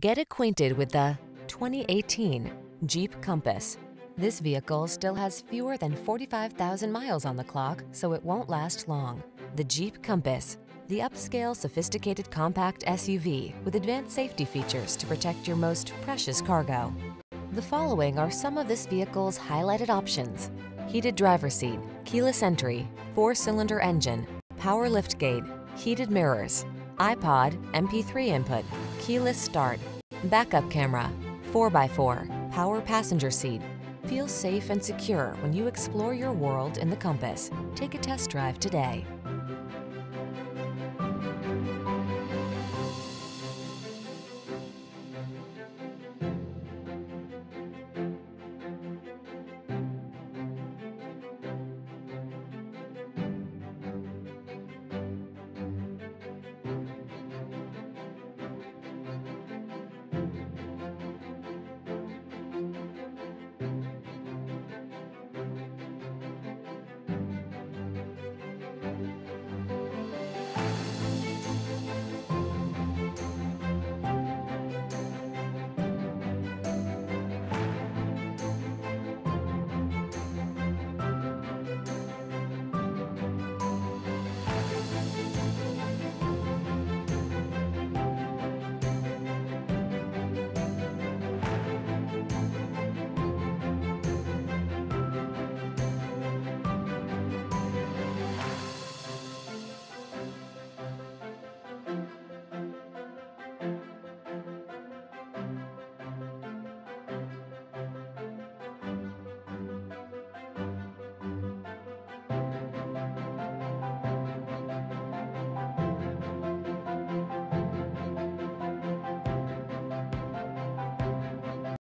Get acquainted with the 2018 Jeep Compass. This vehicle still has fewer than 45,000 miles on the clock, so it won't last long. The Jeep Compass, the upscale, sophisticated compact SUV with advanced safety features to protect your most precious cargo. The following are some of this vehicle's highlighted options. Heated driver seat, keyless entry, four-cylinder engine, power liftgate, heated mirrors, iPod, MP3 input, keyless start, backup camera, 4x4, power passenger seat. Feel safe and secure when you explore your world in the Compass. Take a test drive today.